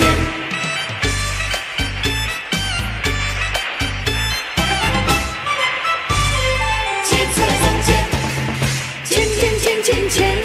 钱。钱出来送钱，钱钱钱钱钱，钱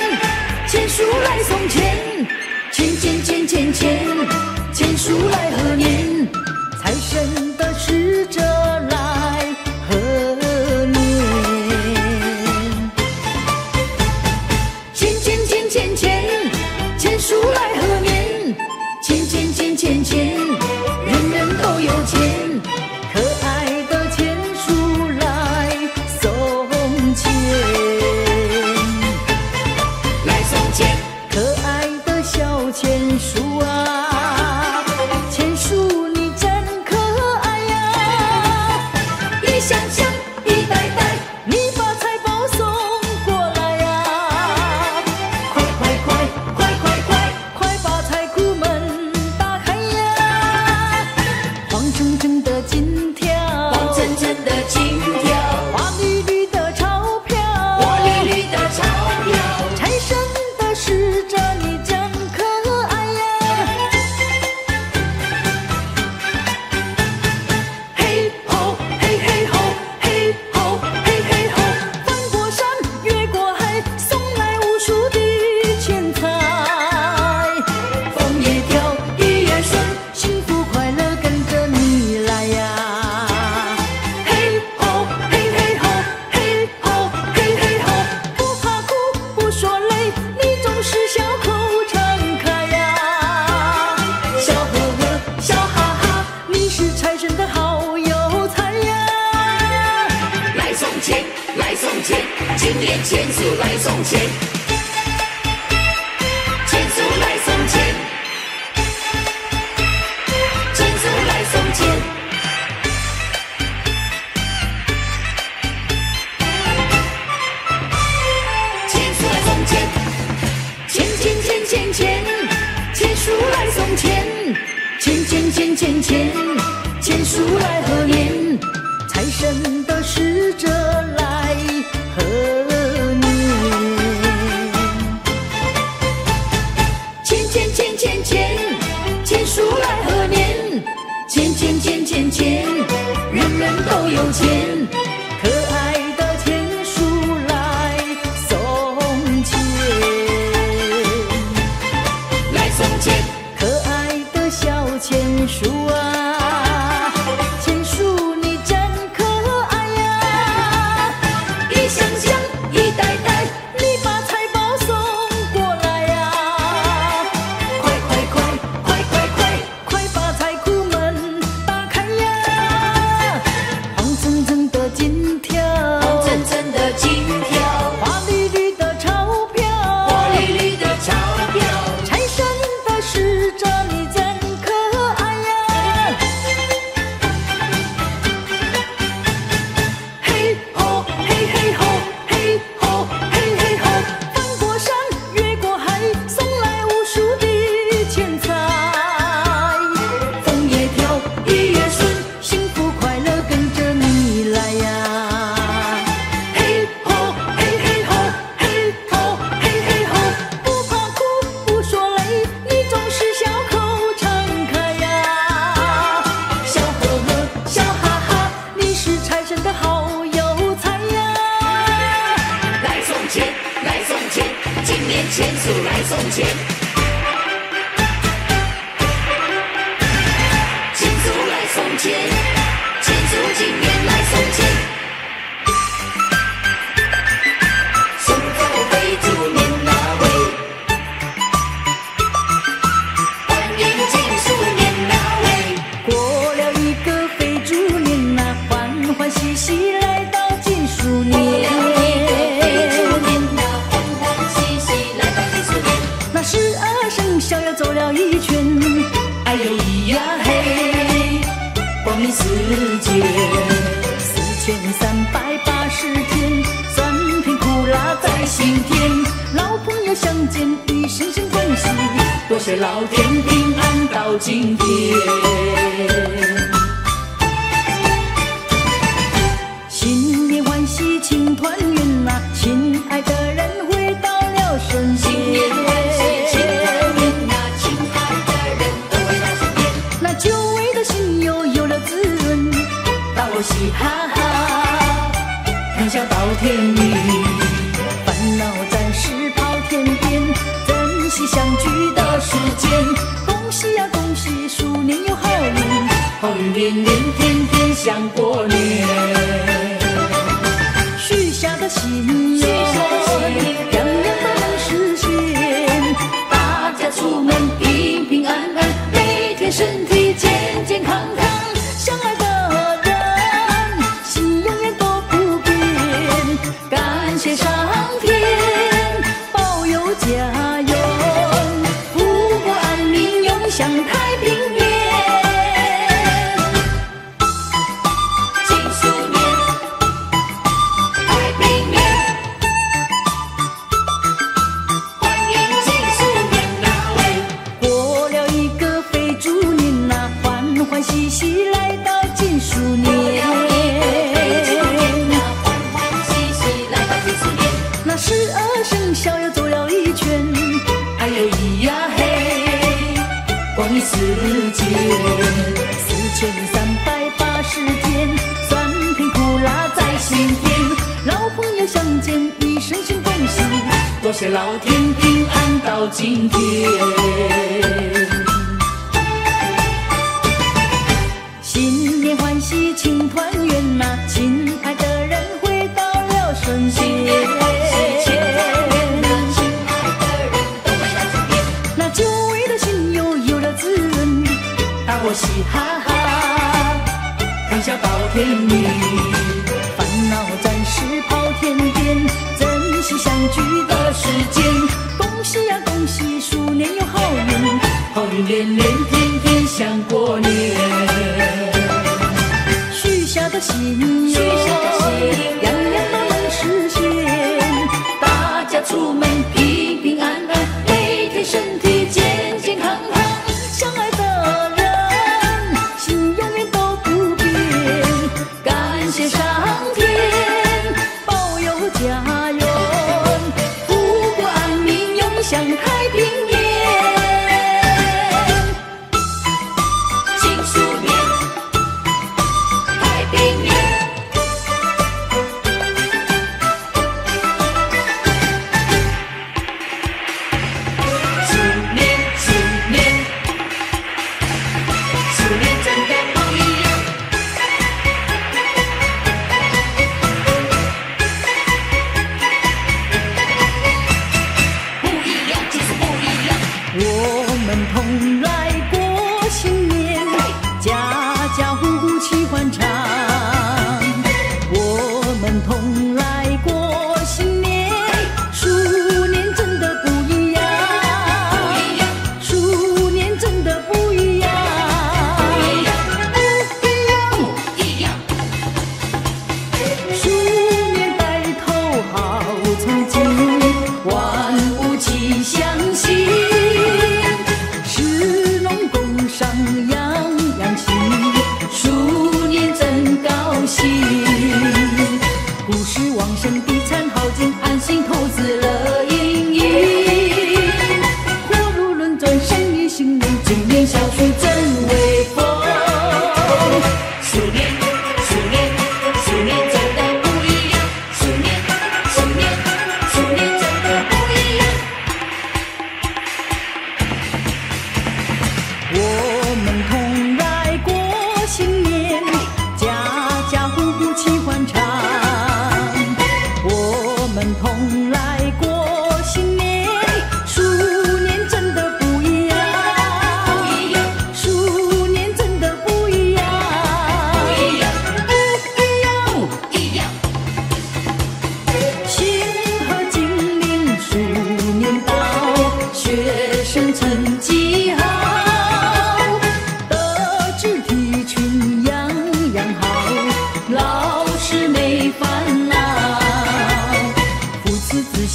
到今天。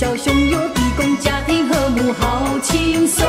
小熊有提供家庭和睦，好轻松。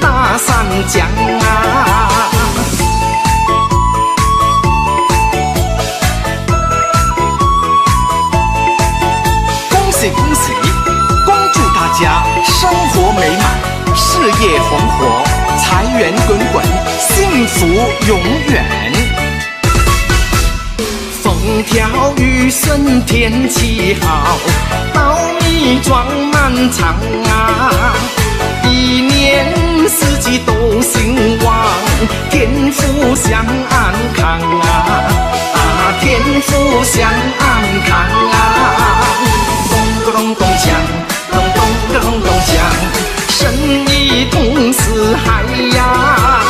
大三江啊！恭喜恭喜，恭祝大家生活美满，事业红火，财源滚滚，幸福永远。风调雨顺，天气好，稻米装满仓啊！一年四季都兴旺天福祥安康啊啊天福祥安康啊咚咚隆咚锵咚咚个隆咚锵生意通四海呀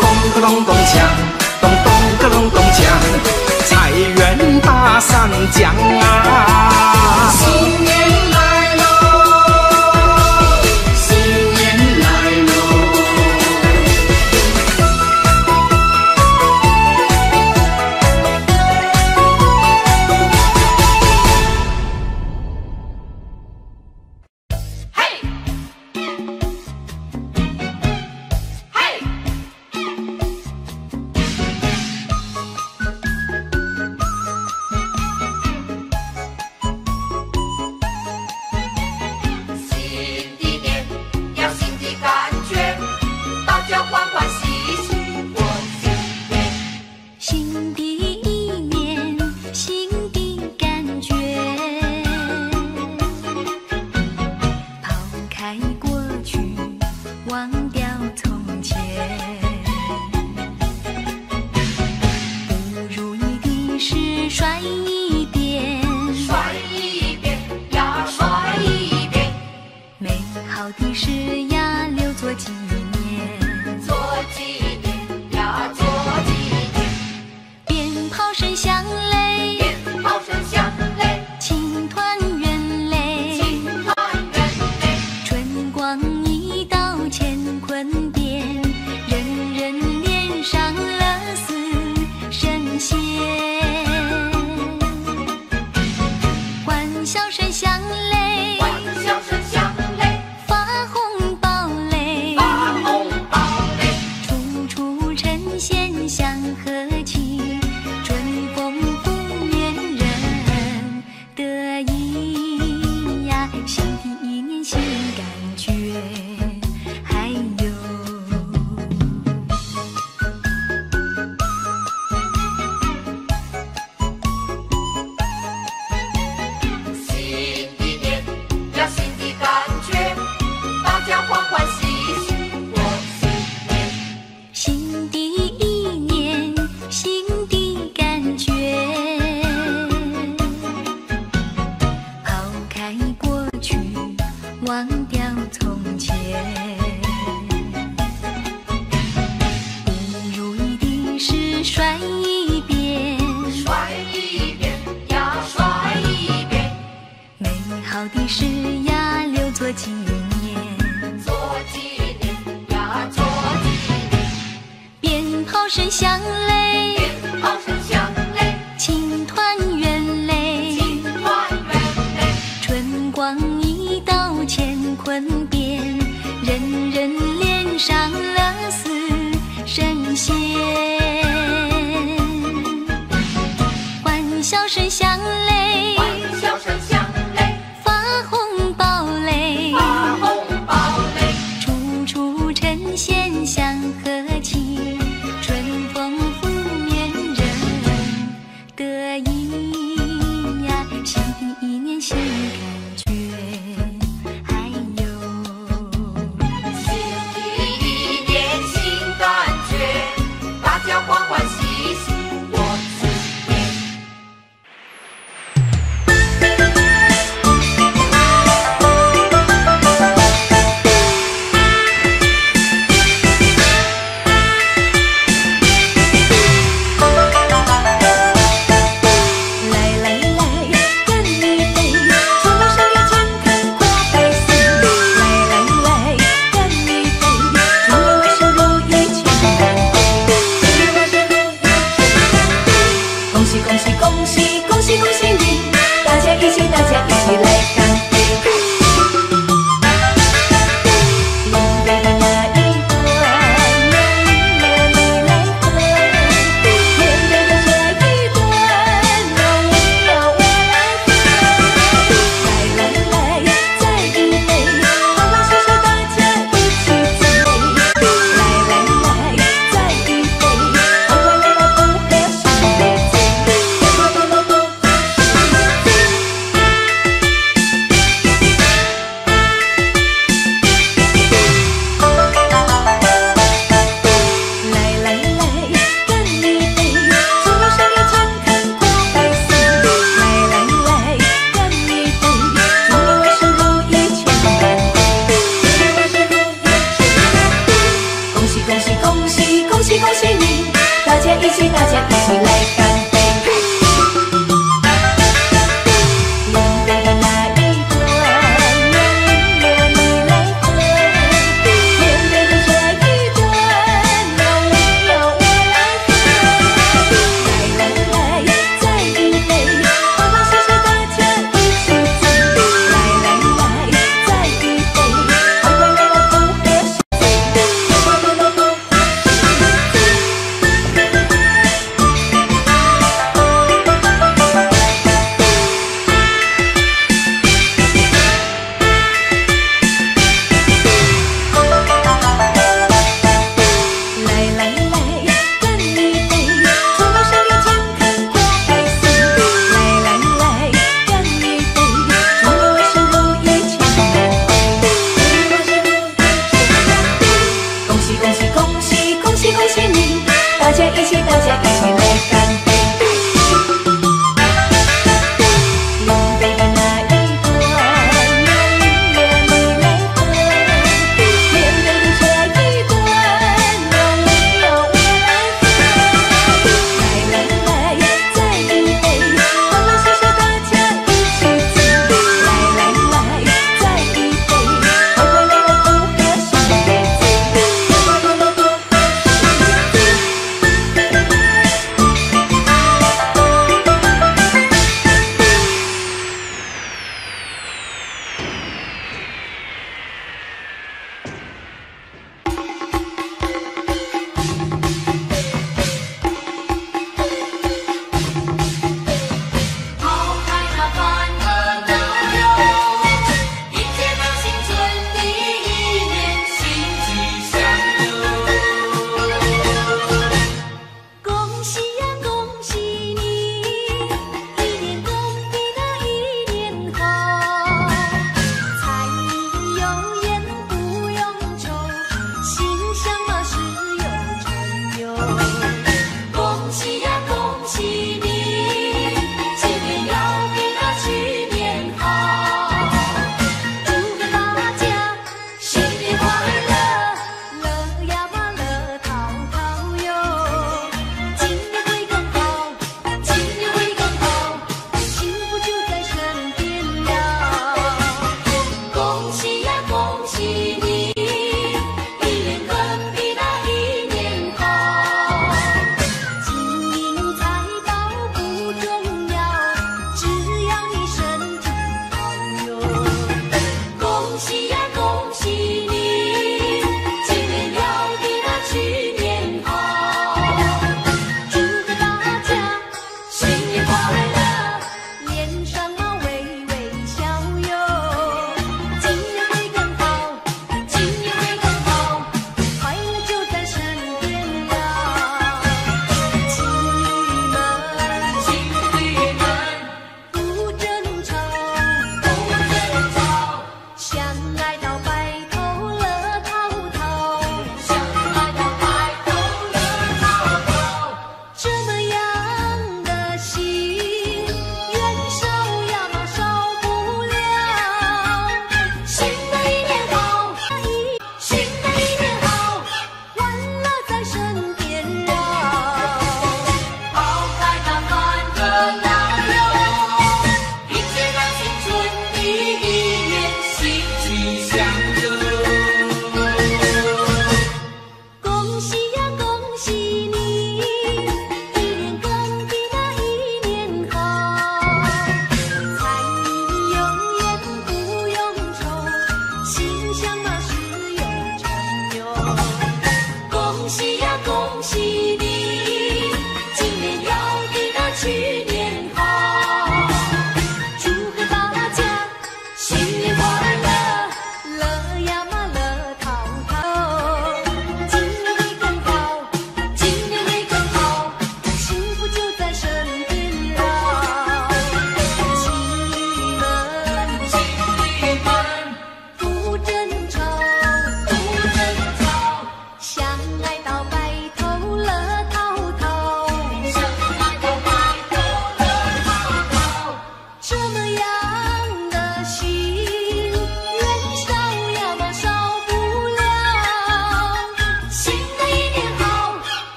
咚咚隆咚锵咚咚个隆咚锵财源大上江啊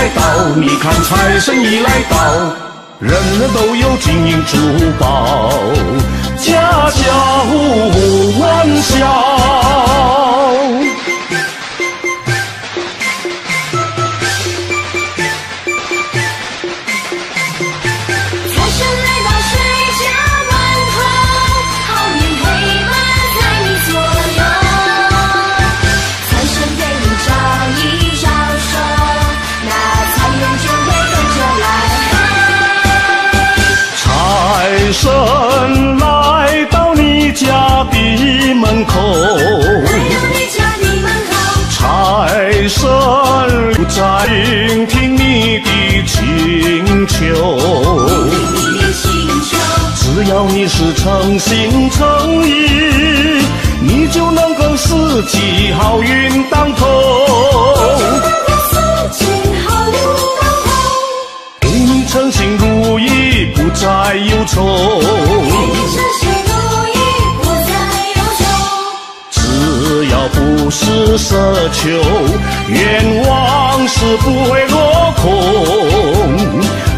来到，你看财神已来到，人人都有金银珠宝，家家户户欢笑。聆听你的请求，只要你是诚心诚意，你就能够四季好运当头。好运当头。给你称，心如意不再忧愁。只要不是奢求，愿望是不会落空。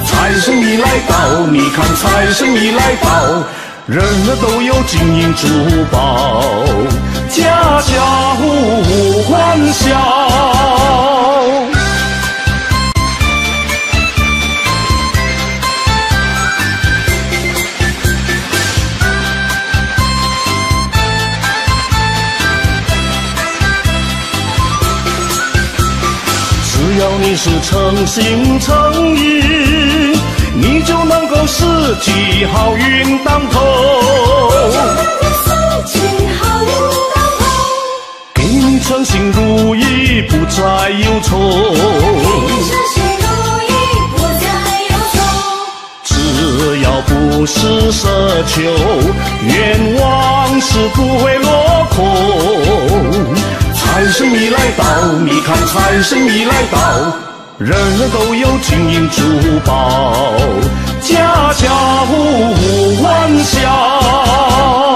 财神已来到，你看财神已来到，人人都有金银珠宝，家家户户欢笑。你是诚心诚意，你就能够四季好运当头。好运当头。给你称心如意，不再忧愁。顺心如意不再忧愁。只要不是奢求，愿望是不会落空。财神已来到，你看财神已来到，人人都有金银珠宝，家家户户欢笑。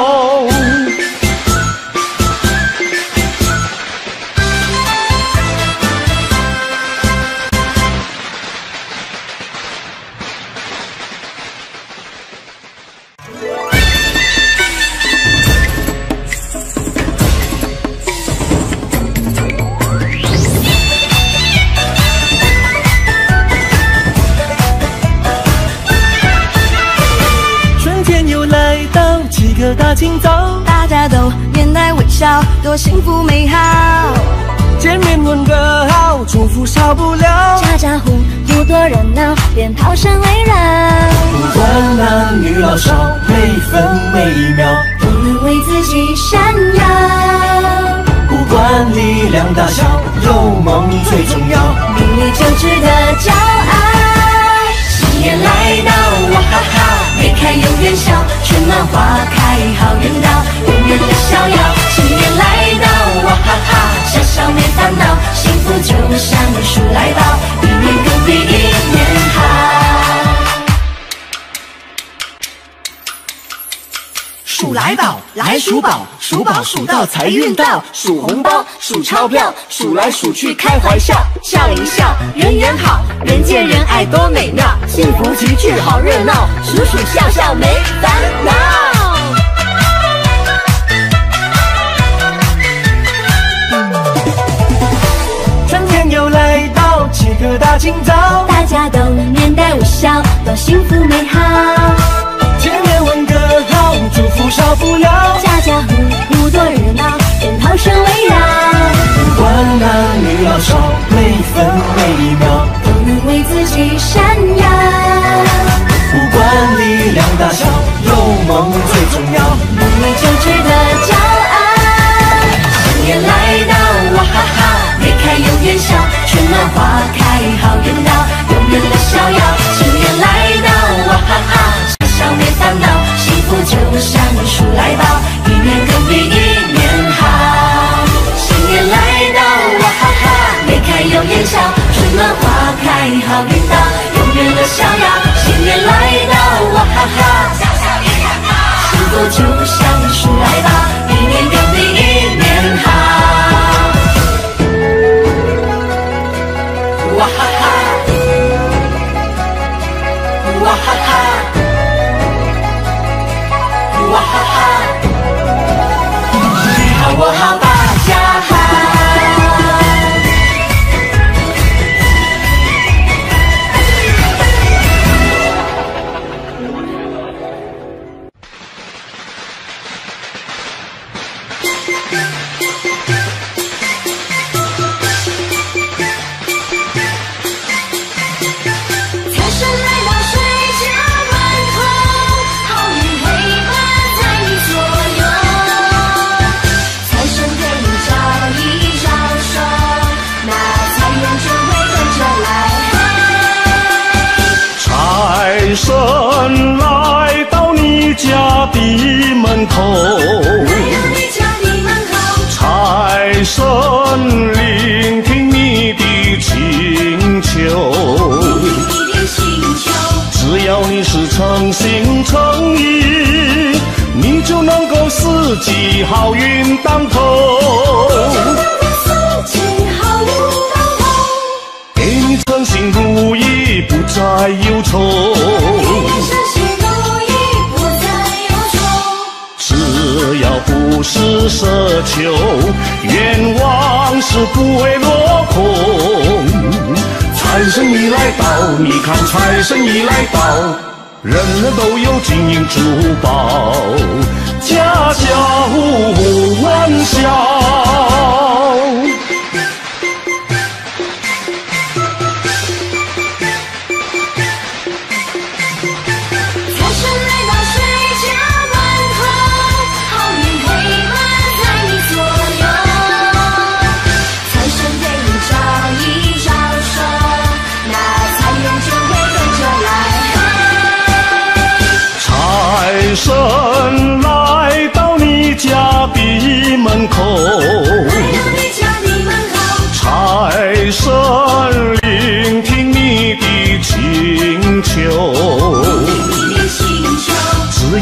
最重要。努力就值得骄傲。新年来到，哇哈哈，眉开又元笑，春暖花开，好运到，永远的逍遥。新年来到，哇哈哈，笑笑没烦恼，幸福就像数来宝，数宝，数宝数到财运到，数红包，数钞票，数来数去开怀笑，笑一笑，人缘好，人见人爱多美妙，幸福齐聚好热闹，数数笑笑没烦恼。春天又来到，几个大清早，大家都面带微笑，多幸福美好。见面问个好，祝福少不了。家户户多热闹，鞭炮声围绕。不管男女老少，每分每秒都能为自己闪耀。不管力量大小，有梦最重要，努力就值得骄傲。新年来到，哇哈哈，梅开又添笑，春暖花开好运到，永远的逍遥。新年来到，哇哈哈，笑笑没烦恼，幸福就像数来宝。天桥，春暖花开好运到，永远的逍遥，新年来到，哇哈哈，小小别看到，幸福就像。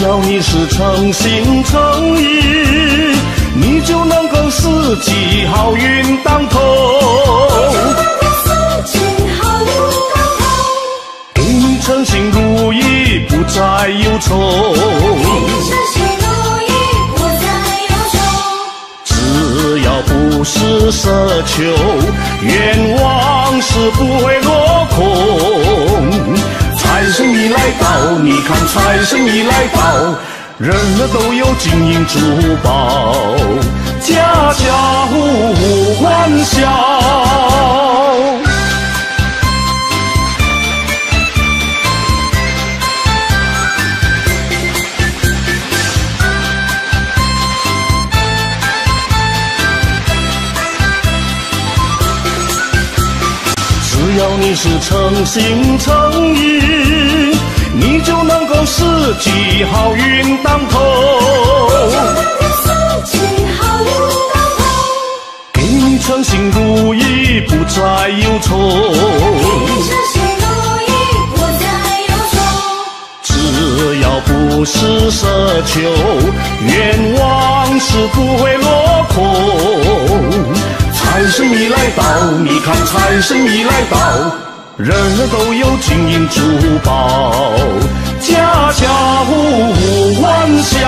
要你是诚心诚意，你就能够四季好运当头。给你称心如意，不再忧愁。顺心如意，不再忧愁。只要不是奢求，愿望是不会落空。财神已来到，你看财神已来到，人人都有金银珠宝，家家户户欢笑。是诚心诚意，你就能够四季好运当头。四季好运当头。给你称心如意，不再忧愁。顺心如意，不再忧愁。只要不是奢求，愿望是不会落空。财神已来到，你看财神已来到，人人都有金银珠宝，家家户户欢笑。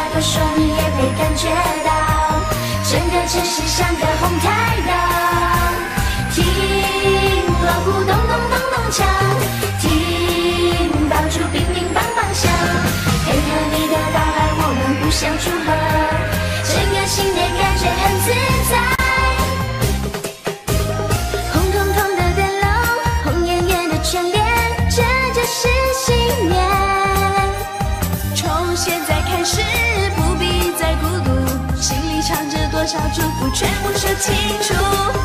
再多说你也会感觉到，整个城市像个红太阳。听锣鼓咚咚咚咚锵，听爆竹乒乒乓乓响，配合你的到来，我们互相祝贺，整个新年感觉很自在。小祝福全部说清楚。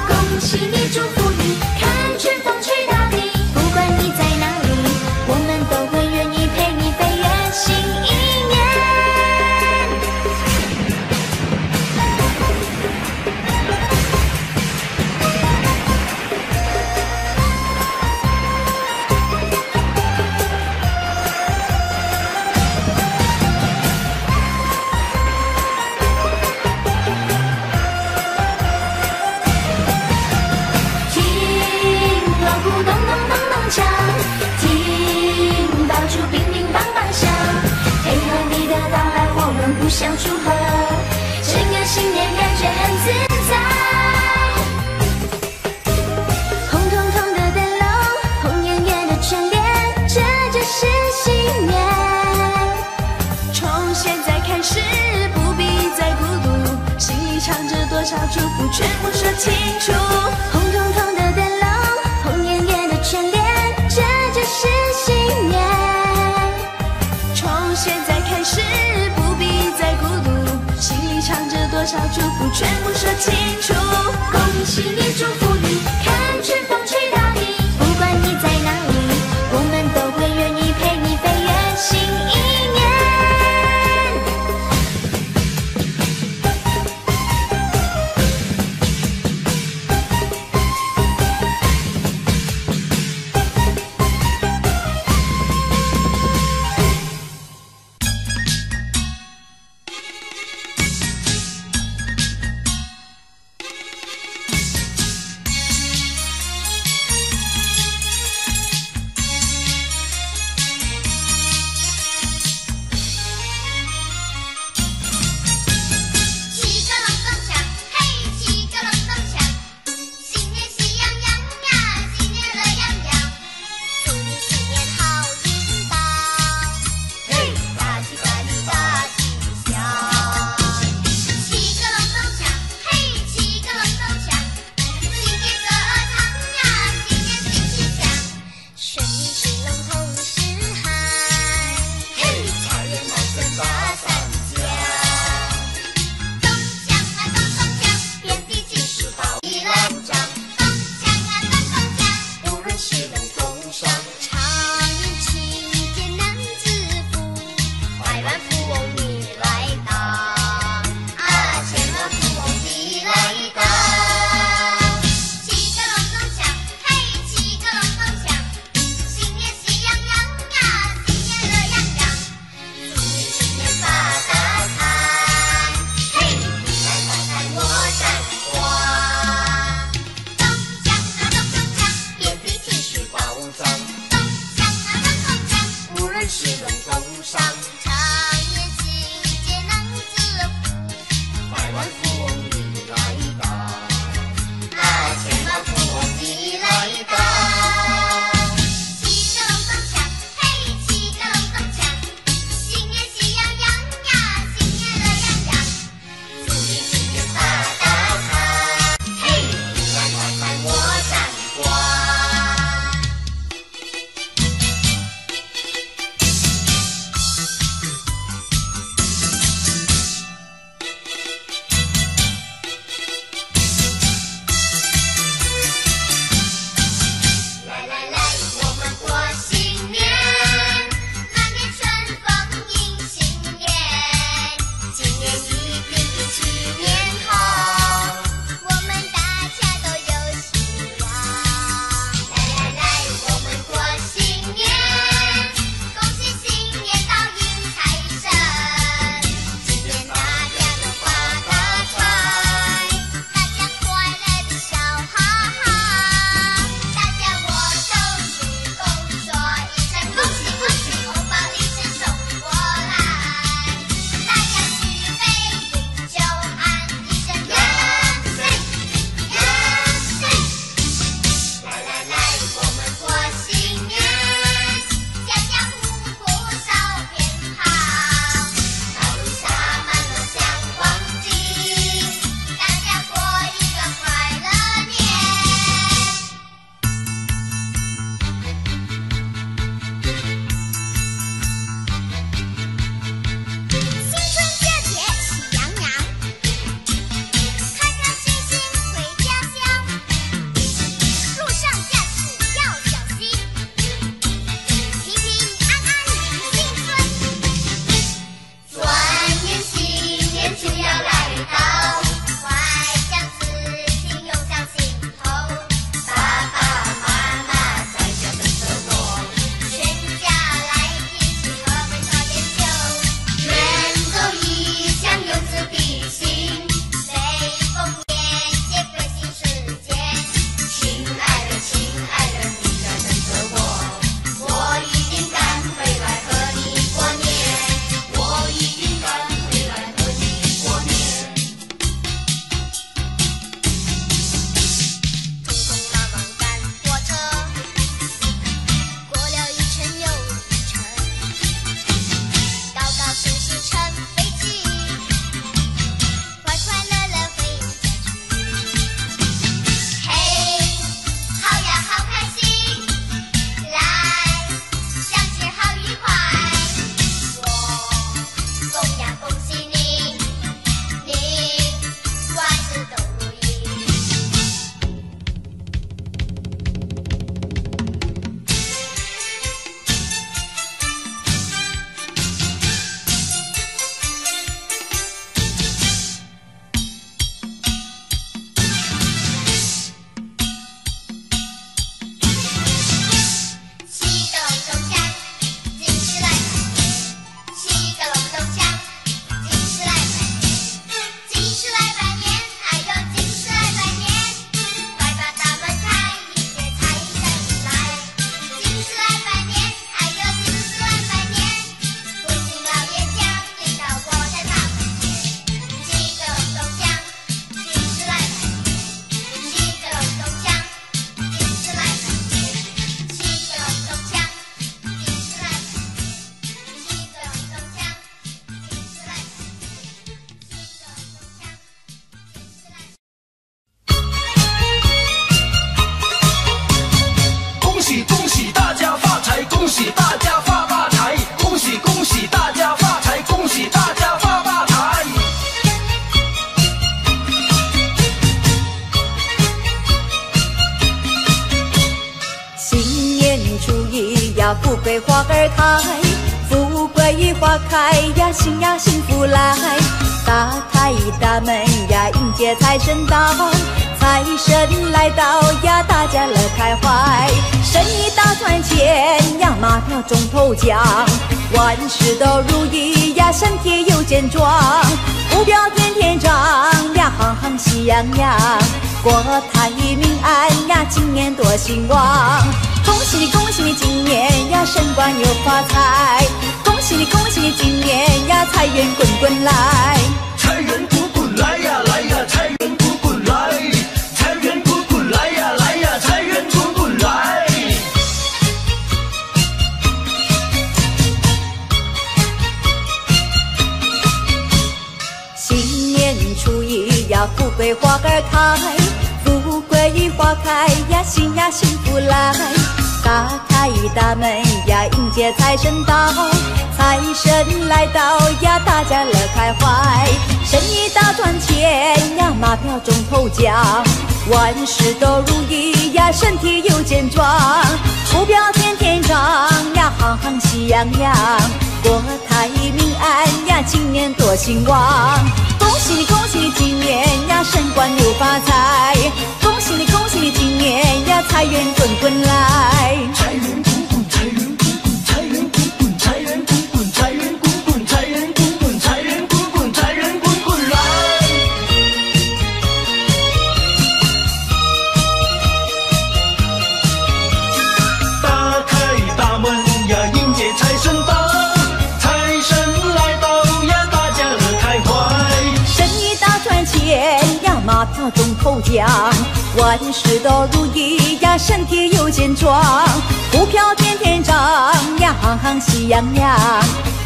说清楚。财神到，财神来到呀，大家乐开怀。生意大赚钱呀，马票中头奖，万事都如意呀，身体又健壮，股票天天涨呀，行行喜洋洋，国泰民安呀，今年多兴旺。恭喜你，恭喜你，今年呀，升官又发财。恭喜你，恭喜你，今年呀，财源滚滚来。富贵花儿开，富贵花开呀，幸呀幸福来。打开大门呀，迎接财神到，财神来到呀，大家乐开怀。生意大赚钱呀，马票中头奖，万事都如意呀，身体又健壮，股票天天涨呀，行行喜洋洋，国泰民安呀，今年多兴旺。恭喜你，恭喜你，今年呀，升官又发财。恭喜你，恭喜你，今年呀，财源滚滚来。万事都如意呀，身体又健壮，股票天天涨呀，行行喜洋洋，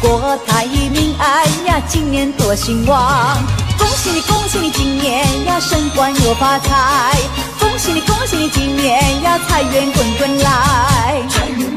国泰民安呀，今年多兴旺。恭喜你，恭喜你，今年呀，升官又发财。恭喜你，恭喜你，今年呀，财源滚滚来。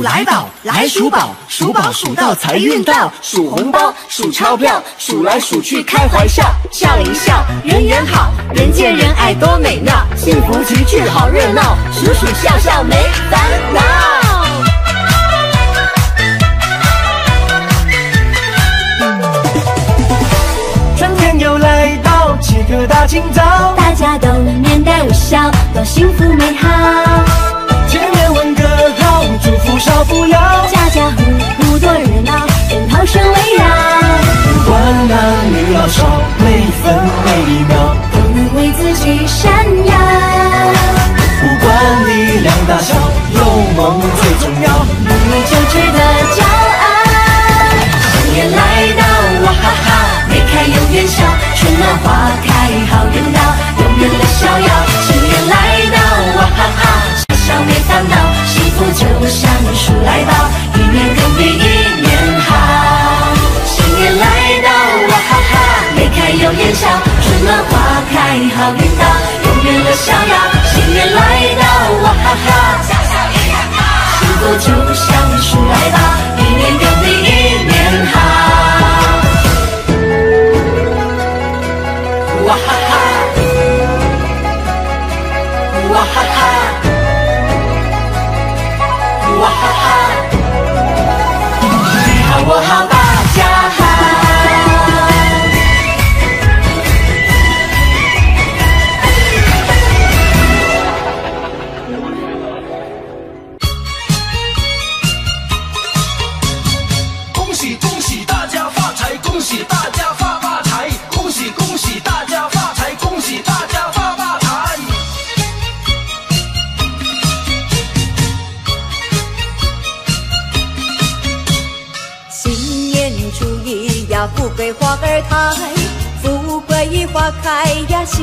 数来宝，来数宝，数宝数到财运到，数红包，数钞票，数来数去开怀笑，笑一笑，人缘好，人见人爱多美妙，幸福齐聚好热闹，数数笑笑没烦恼。春天又来到，七个大清早，大家都面带微笑，多幸福美好。少不了。家家户户多热闹，鞭炮声围绕，不管男女老少，每分每秒，都能为自己闪耀。不管力量大小，有梦最重要。努力就值得骄傲。新年来到，哇哈哈，眉开永远笑，春暖花开好运到，永远的逍遥。新年来到，哇哈哈，笑笑没烦恼，幸福就像数来报，一年更比一年好。新年来到，哇哈哈，眉开又眼笑，春暖花开好运到，永远的逍遥。新年来到，哇哈哈，笑笑一样高，幸福就像数来报，一年更比一年好。哇哈哈，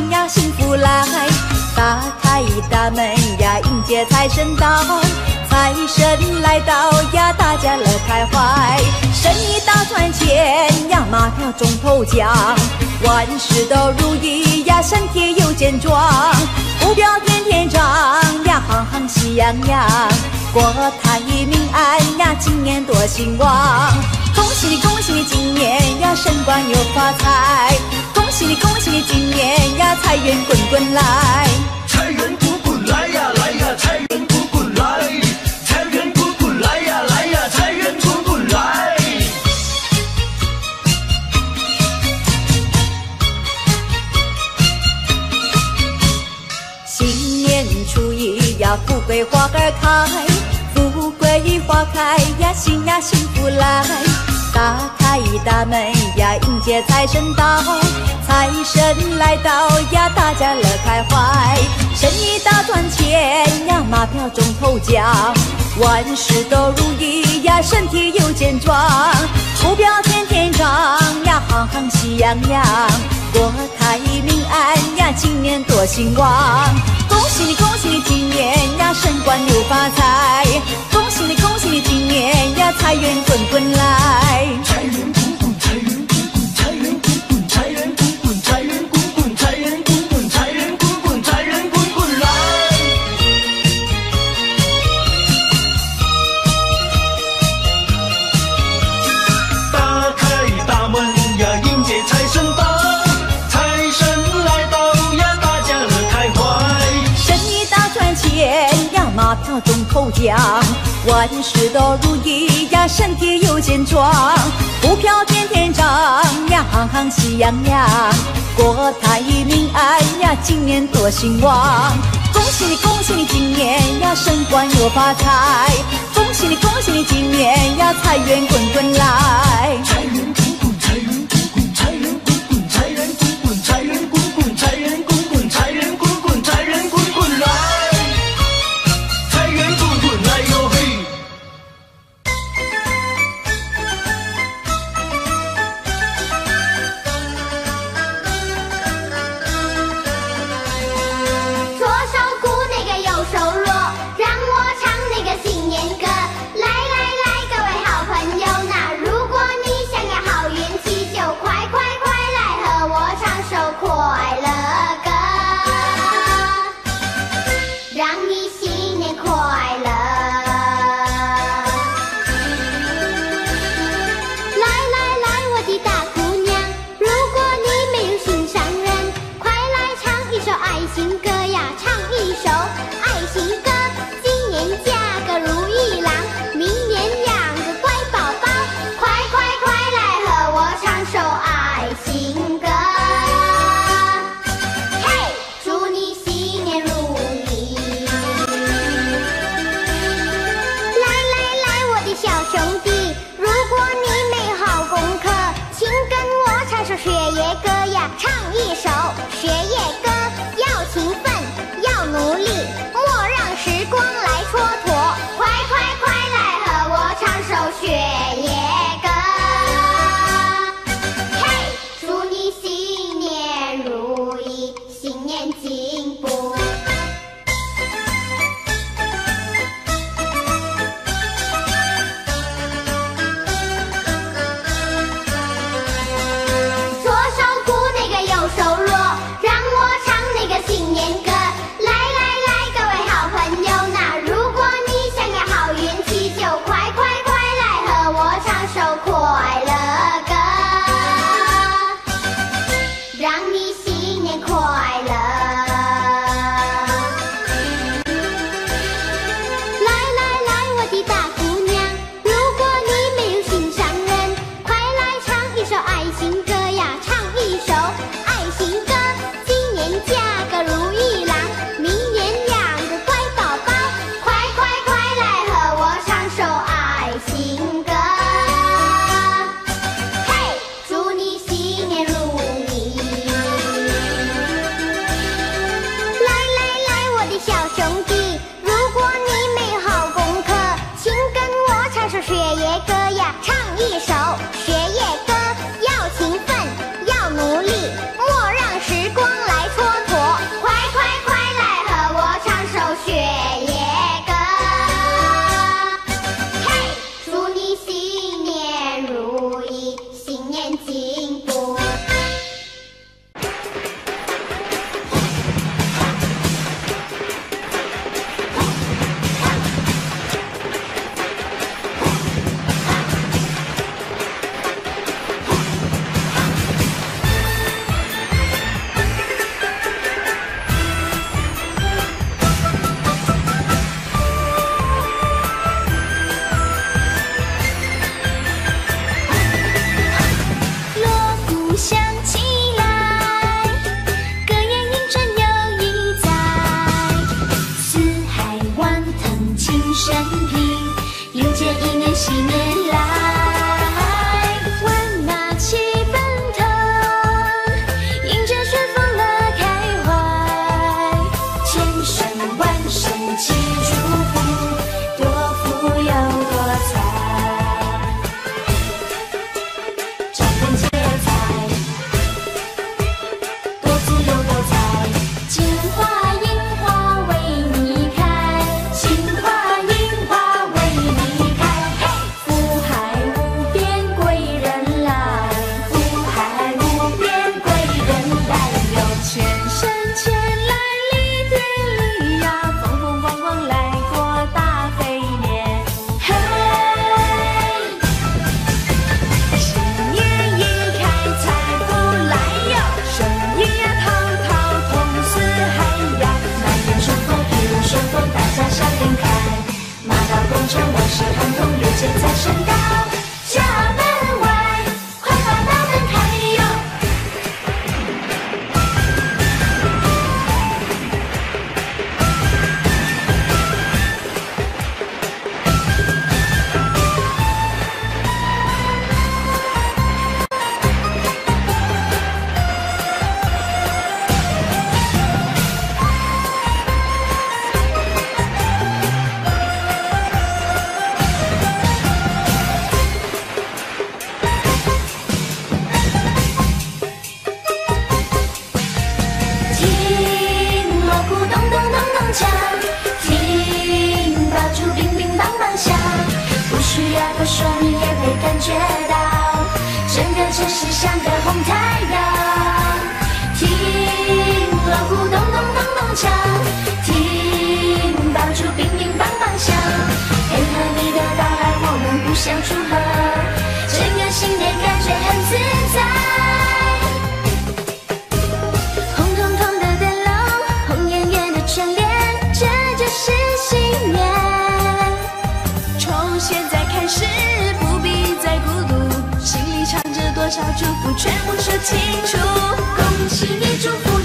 呀，幸福来，打开大门呀，迎接财神到，财神来到呀，大家乐开怀，生意大赚钱呀，马票中头奖，万事都如意呀，身体又健壮，目标天天长呀，行行喜洋洋，国泰民安呀，今年多兴旺。恭喜你，恭喜你，今年呀升官又发财。恭喜你，恭喜你，今年呀财源滚滚来。财源滚滚来呀来呀，财源滚滚来，财源滚滚来呀来呀，财源滚滚来。新年初一呀，富贵花儿开，富贵花开呀，幸呀幸福来。打开大门呀，迎接财神到，财神来到呀，大家乐开怀，生意大赚钱呀，马票中头奖，万事都如意呀，身体又健壮，目标天天长呀，行行喜洋洋，国泰民安呀，今年多兴旺。恭喜你，恭喜你，今年呀升官又发财。恭喜你，恭今年呀财源滚滚来。财源滚滚，财源滚滚，财源滚滚，财源滚滚，财源滚滚，财源滚滚，财源滚滚，财源滚滚来。打开大门呀，迎接财神到，财神来到呀，大家乐开怀。生意大赚钱呀，马票中头奖，万事都如意呀，身体又健壮，股票天天涨呀，行行喜洋洋，国泰民安呀，今年多兴旺。恭喜你，恭喜你，今年呀升官又发财。恭喜你，恭喜你今年呀，财源滚滚来。整个城市像个红太阳。听锣鼓咚咚咚咚锵，听爆竹乒乒乓乓响，配合你的到来，我们互相祝贺，整个新年感觉很自在。多少祝福，全部说清楚。恭喜你，祝福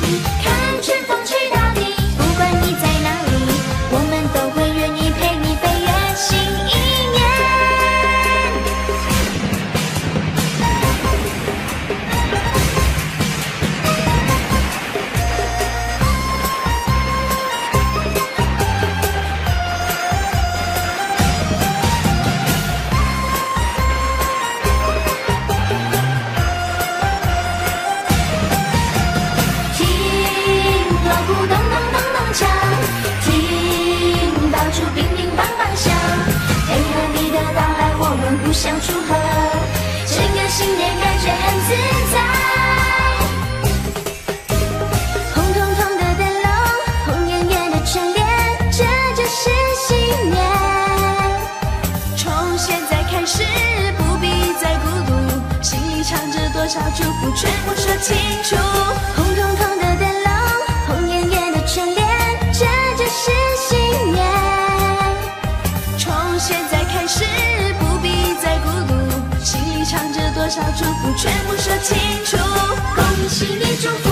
清楚。红彤彤的灯笼，红艳艳的春联，这就是新年。从现在开始，不必再孤独，心里藏着多少祝福，全部说清楚。恭喜你，祝福